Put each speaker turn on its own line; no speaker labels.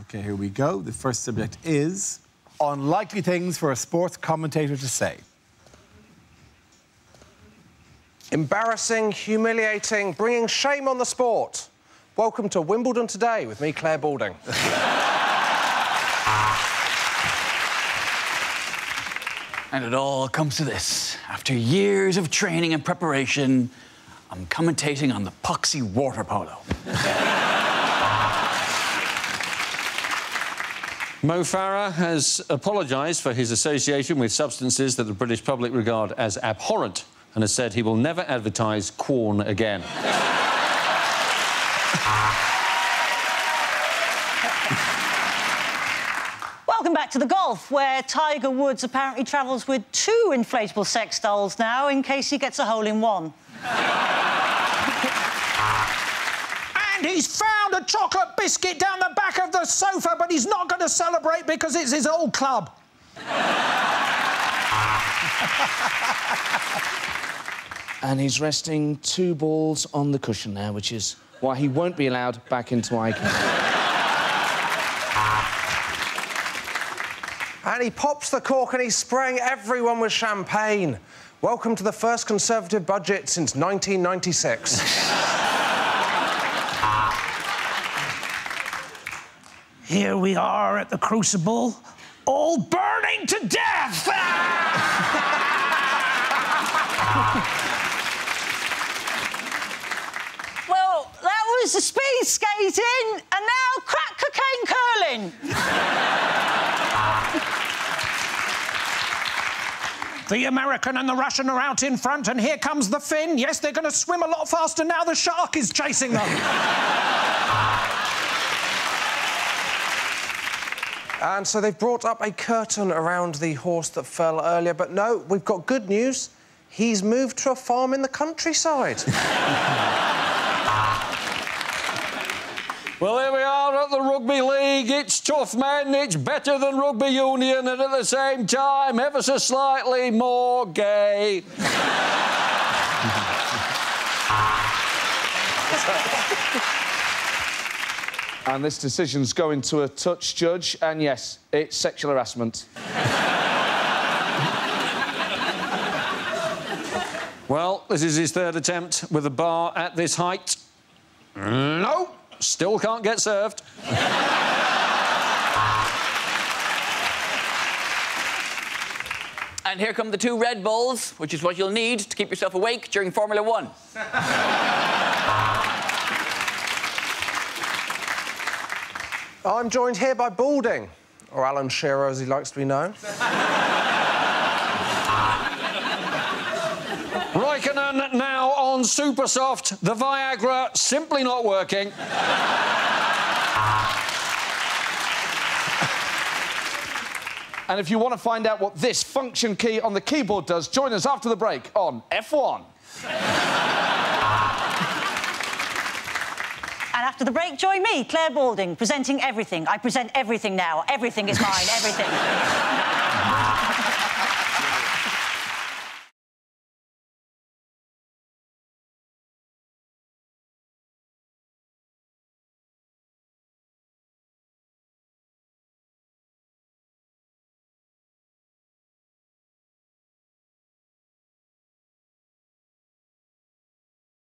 Okay, here we go. The first subject is unlikely things for a sports commentator to say.
Embarrassing, humiliating, bringing shame on the sport. Welcome to Wimbledon Today with me, Clare Balding.
And it all comes to this. After years of training and preparation, I'm commentating on the Poxy water polo.
Mo Farah has apologised for his association with substances that the British public regard as abhorrent and has said he will never advertise Quorn again.
Welcome back to the golf, where Tiger Woods apparently travels with two inflatable sex dolls now in case he gets a hole in one.
And he's found a chocolate biscuit down the back of the sofa, but he's not going to celebrate because it's his old club.
and he's resting two balls on the cushion now, which is why he won't be allowed back into ICANN.
and he pops the cork and he's spraying everyone with champagne. Welcome to the first Conservative budget since 1996.
Here we are at the Crucible, all burning to death!
well, that was the speed skating, and now crack cocaine curling.
The American and the Russian are out in front, and here comes the Finn. Yes, they're going to swim a lot faster now. The shark is chasing them.
And so they've brought up a curtain around the horse that fell earlier. But no, we've got good news. He's moved to a farm in the countryside.
well, here we are at the Rugby League. It's tough, man. It's better than rugby union, and at the same time, ever so slightly more gay.
And this decision's going to a touch judge, and yes, it's sexual harassment.
well, this is his third attempt with a bar at this height. No, still can't get served.
and here come the two Red Bulls, which is what you'll need to keep yourself awake during Formula One.
I'm joined here by Balding, or Alan Shearer as he likes to be known.
Raikkonen now on super soft. The Viagra simply not working.
and if you want to find out what this function key on the keyboard does, join us after the break on F1.
After the break, join me, Clare Balding, presenting everything. I present everything now. Everything is mine, everything.